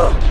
Ugh!